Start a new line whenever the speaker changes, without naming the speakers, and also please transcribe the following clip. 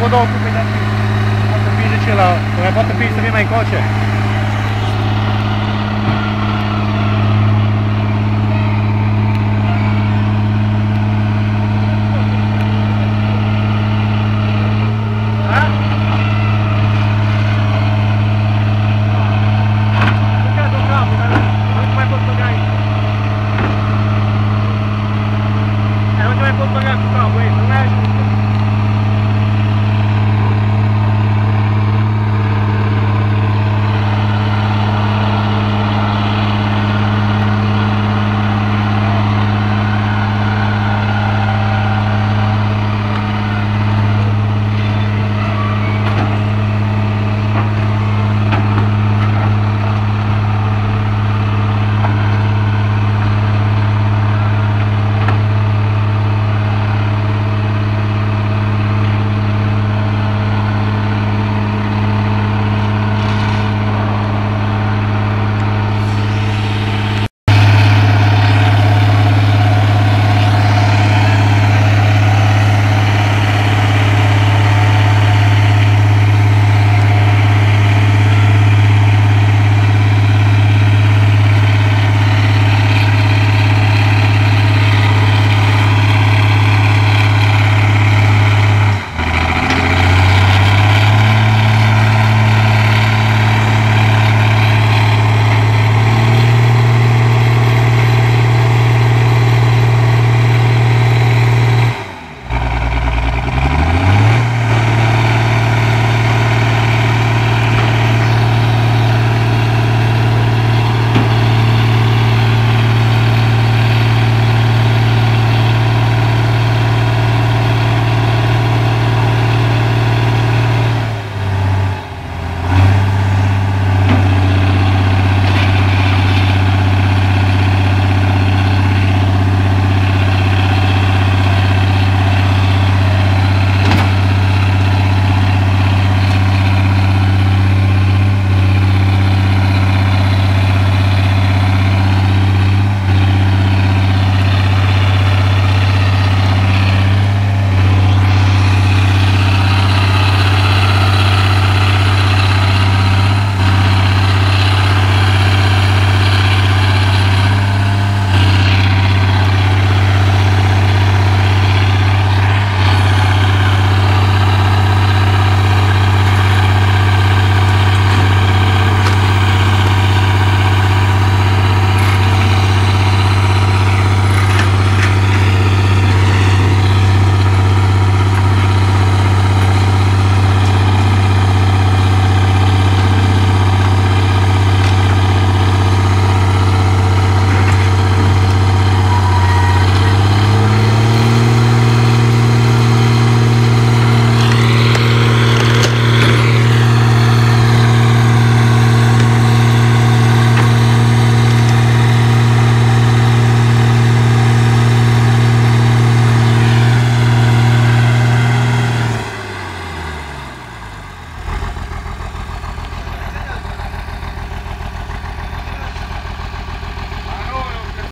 cu două cupe de atât. Poate împinge ce la... poate împinge să vii mai încoace.